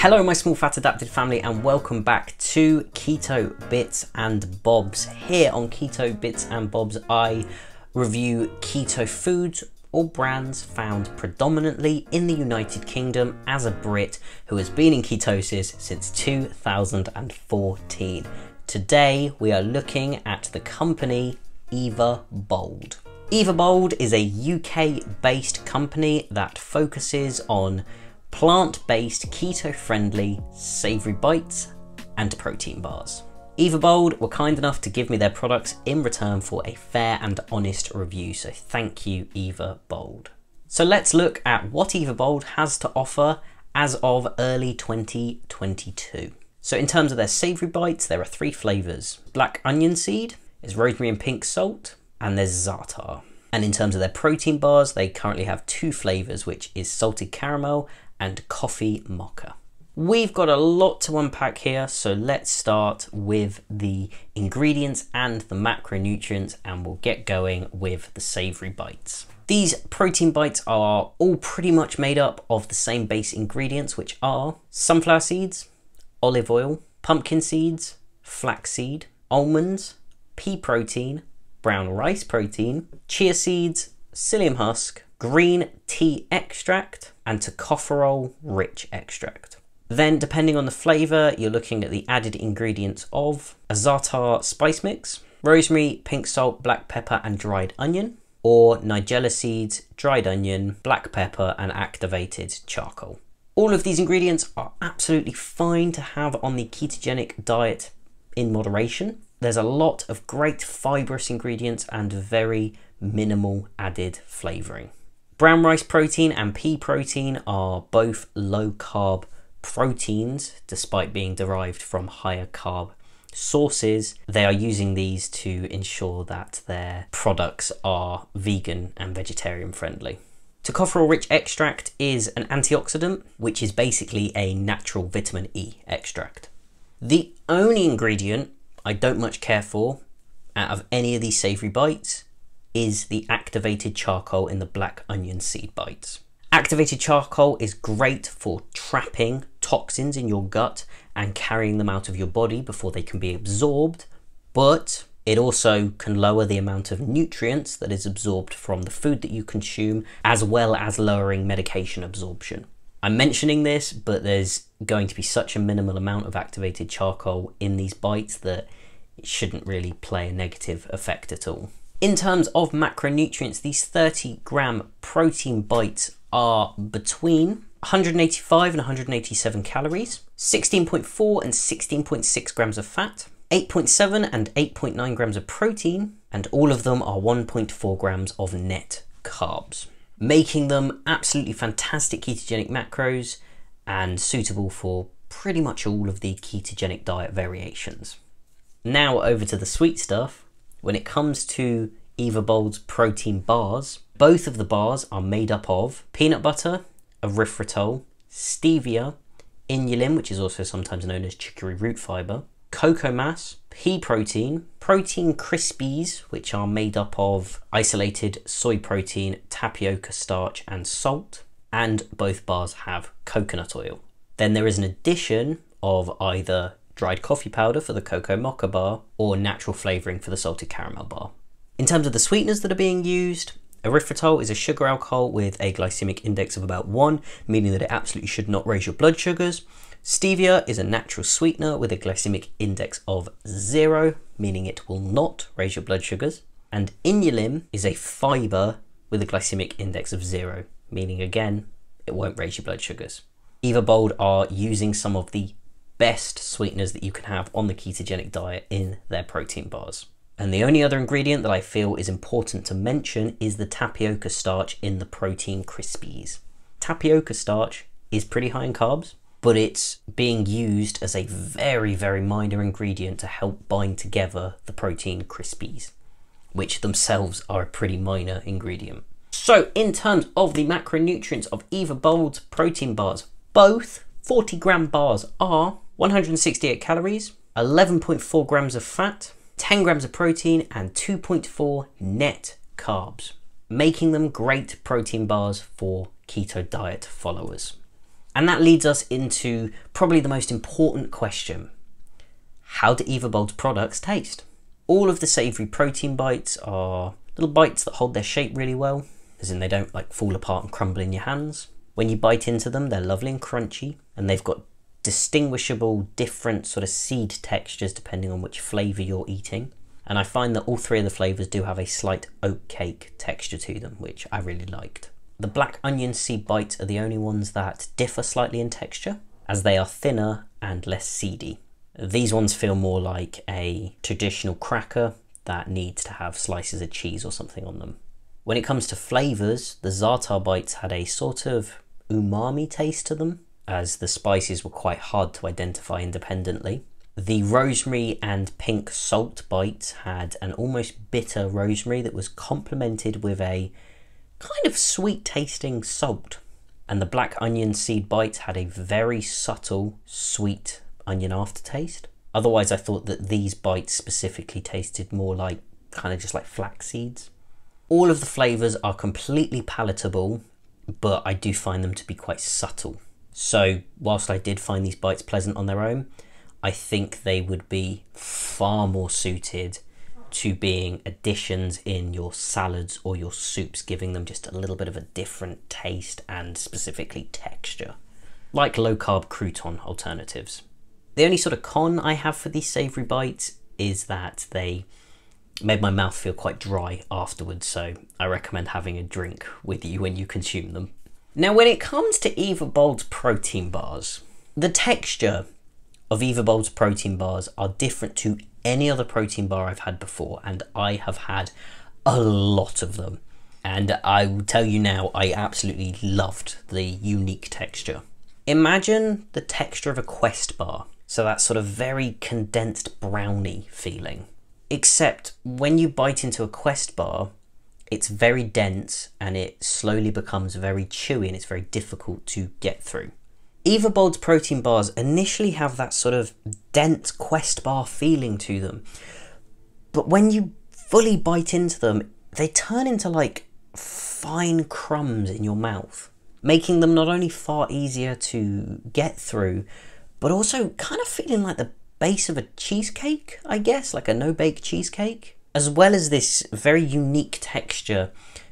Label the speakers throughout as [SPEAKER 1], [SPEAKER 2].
[SPEAKER 1] Hello, my small fat adapted family, and welcome back to Keto Bits and Bobs. Here on Keto Bits and Bobs, I review keto foods or brands found predominantly in the United Kingdom as a Brit who has been in ketosis since 2014. Today, we are looking at the company Eva Bold. Eva Bold is a UK based company that focuses on plant based, keto friendly, savoury bites and protein bars. Evabold were kind enough to give me their products in return for a fair and honest review, so thank you, Evabold. So let's look at what Evabold has to offer as of early 2022. So in terms of their savoury bites, there are three flavours. Black onion seed, is rosemary and pink salt, and there's za'atar. And in terms of their protein bars, they currently have two flavours, which is salted caramel and coffee mocha. We've got a lot to unpack here, so let's start with the ingredients and the macronutrients, and we'll get going with the savoury bites. These protein bites are all pretty much made up of the same base ingredients, which are sunflower seeds, olive oil, pumpkin seeds, flaxseed, almonds, pea protein, brown rice protein, chia seeds, psyllium husk, green tea extract, and tocopherol rich extract. Then, depending on the flavour, you're looking at the added ingredients of a za'atar spice mix, rosemary, pink salt, black pepper, and dried onion, or nigella seeds, dried onion, black pepper, and activated charcoal. All of these ingredients are absolutely fine to have on the ketogenic diet in moderation. There's a lot of great fibrous ingredients and very minimal added flavouring. Brown rice protein and pea protein are both low carb proteins, despite being derived from higher carb sources. They are using these to ensure that their products are vegan and vegetarian friendly. Tocopherol rich extract is an antioxidant, which is basically a natural vitamin E extract. The only ingredient I don't much care for out of any of these savoury bites is the activated charcoal in the black onion seed bites. Activated charcoal is great for trapping toxins in your gut and carrying them out of your body before they can be absorbed, but it also can lower the amount of nutrients that is absorbed from the food that you consume, as well as lowering medication absorption. I'm mentioning this, but there's going to be such a minimal amount of activated charcoal in these bites that it shouldn't really play a negative effect at all. In terms of macronutrients, these 30 gram protein bites are between 185 and 187 calories, 16.4 and 16.6 grams of fat, 8.7 and 8.9 grams of protein, and all of them are 1.4 grams of net carbs, making them absolutely fantastic ketogenic macros and suitable for pretty much all of the ketogenic diet variations. Now over to the sweet stuff. When it comes to Evabold's protein bars, both of the bars are made up of peanut butter, erythritol, stevia, inulin, which is also sometimes known as chicory root fiber, cocoa mass, pea protein, protein crispies, which are made up of isolated soy protein, tapioca starch, and salt, and both bars have coconut oil. Then there is an addition of either dried coffee powder for the cocoa mocha bar or natural flavouring for the salted caramel bar. In terms of the sweeteners that are being used, erythritol is a sugar alcohol with a glycemic index of about 1, meaning that it absolutely should not raise your blood sugars. Stevia is a natural sweetener with a glycemic index of 0, meaning it will not raise your blood sugars. And inulin is a fiber with a glycemic index of 0, meaning again, it won't raise your blood sugars. Evabold are using some of the best sweeteners that you can have on the ketogenic diet in their protein bars. And the only other ingredient that I feel is important to mention is the tapioca starch in the protein crispies. Tapioca starch is pretty high in carbs, but it's being used as a very, very minor ingredient to help bind together the protein crispies, which themselves are a pretty minor ingredient. So, in terms of the macronutrients of Evabold's protein bars, both 40 gram bars are 168 calories, 11.4 grams of fat, 10 grams of protein, and 2.4 net carbs, making them great protein bars for keto diet followers. And that leads us into probably the most important question. How do Eva Bold's products taste? All of the savoury protein bites are little bites that hold their shape really well, as in they don't like fall apart and crumble in your hands. When you bite into them, they're lovely and crunchy, and they've got distinguishable different sort of seed textures depending on which flavour you're eating. And I find that all three of the flavours do have a slight oat cake texture to them, which I really liked. The black onion seed bites are the only ones that differ slightly in texture, as they are thinner and less seedy. These ones feel more like a traditional cracker that needs to have slices of cheese or something on them. When it comes to flavours, the za'atar bites had a sort of umami taste to them, as the spices were quite hard to identify independently. The rosemary and pink salt bites had an almost bitter rosemary that was complemented with a kind of sweet tasting salt. And the black onion seed bites had a very subtle sweet onion aftertaste. Otherwise, I thought that these bites specifically tasted more like kind of just like flax seeds. All of the flavours are completely palatable, but I do find them to be quite subtle. So, whilst I did find these bites pleasant on their own, I think they would be far more suited to being additions in your salads or your soups, giving them just a little bit of a different taste and specifically texture, like low carb crouton alternatives. The only sort of con I have for these savoury bites is that they made my mouth feel quite dry afterwards, so I recommend having a drink with you when you consume them. Now, when it comes to Eva Bold's protein bars, the texture of Eva Bold's protein bars are different to any other protein bar I've had before, and I have had a lot of them. And I will tell you now, I absolutely loved the unique texture. Imagine the texture of a Quest bar, so that sort of very condensed brownie feeling. Except when you bite into a Quest bar, it's very dense and it slowly becomes very chewy and it's very difficult to get through. Eva Bold's protein bars initially have that sort of dense quest bar feeling to them. But when you fully bite into them, they turn into like fine crumbs in your mouth, making them not only far easier to get through, but also kind of feeling like the base of a cheesecake, I guess, like a no bake cheesecake. As well as this very unique texture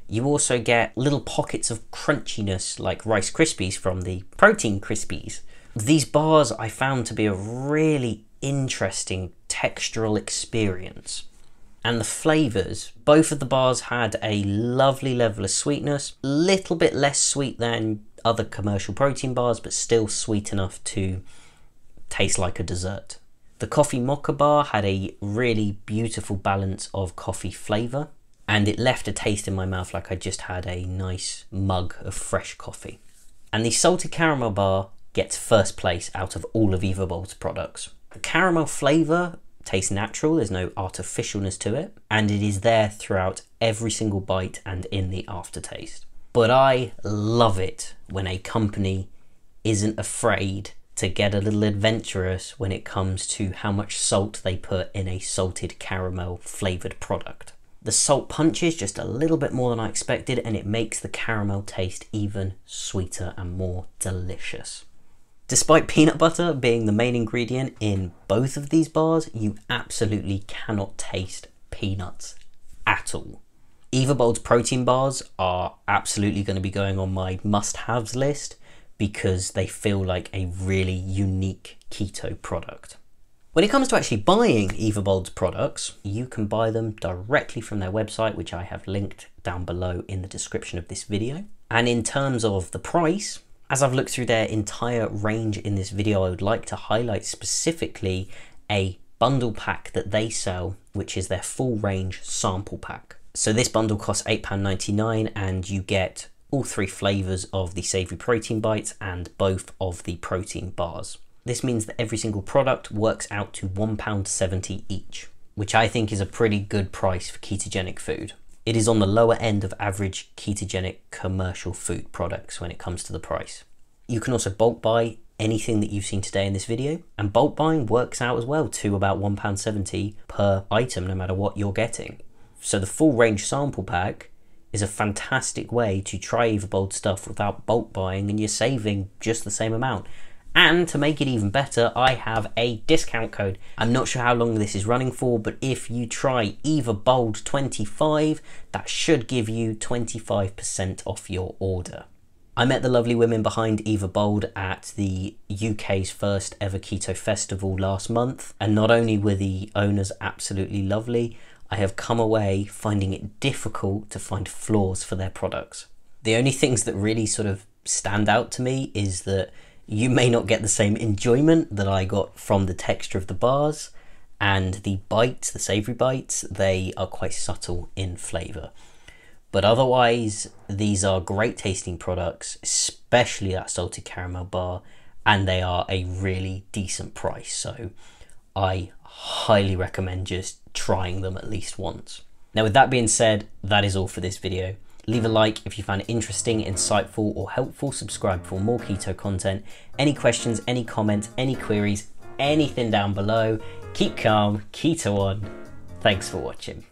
[SPEAKER 1] you also get little pockets of crunchiness like Rice Krispies from the Protein Krispies. These bars I found to be a really interesting textural experience. And the flavours, both of the bars had a lovely level of sweetness, A little bit less sweet than other commercial protein bars, but still sweet enough to taste like a dessert. The coffee mocha bar had a really beautiful balance of coffee flavour and it left a taste in my mouth like I just had a nice mug of fresh coffee. And the salted caramel bar gets first place out of all of Eva Bold's products. The caramel flavour tastes natural, there's no artificialness to it, and it is there throughout every single bite and in the aftertaste. But I love it when a company isn't afraid to get a little adventurous when it comes to how much salt they put in a salted caramel flavoured product. The salt punches just a little bit more than I expected and it makes the caramel taste even sweeter and more delicious. Despite peanut butter being the main ingredient in both of these bars, you absolutely cannot taste peanuts at all. Eva Bold's protein bars are absolutely going to be going on my must-haves list because they feel like a really unique keto product. When it comes to actually buying Eva Bold's products, you can buy them directly from their website, which I have linked down below in the description of this video. And in terms of the price, as I've looked through their entire range in this video, I would like to highlight specifically a bundle pack that they sell, which is their full range sample pack. So this bundle costs £8.99 and you get all three flavours of the savoury protein bites and both of the protein bars. This means that every single product works out to £1.70 each, which I think is a pretty good price for ketogenic food. It is on the lower end of average ketogenic commercial food products when it comes to the price. You can also bulk buy anything that you've seen today in this video, and bulk buying works out as well to about £1.70 per item, no matter what you're getting. So the full range sample pack is a fantastic way to try Eva Bold stuff without bulk buying and you're saving just the same amount. And to make it even better, I have a discount code. I'm not sure how long this is running for, but if you try Eva Bold 25, that should give you 25% off your order. I met the lovely women behind Eva Bold at the UK's first ever keto festival last month, and not only were the owners absolutely lovely, I have come away finding it difficult to find flaws for their products. The only things that really sort of stand out to me is that you may not get the same enjoyment that I got from the texture of the bars and the bites, the savoury bites, they are quite subtle in flavour. But otherwise, these are great tasting products, especially that salted caramel bar, and they are a really decent price. So I highly recommend just trying them at least once. Now, with that being said, that is all for this video. Leave a like if you found it interesting, insightful, or helpful. Subscribe for more keto content. Any questions, any comments, any queries, anything down below. Keep calm, keto on. Thanks for watching.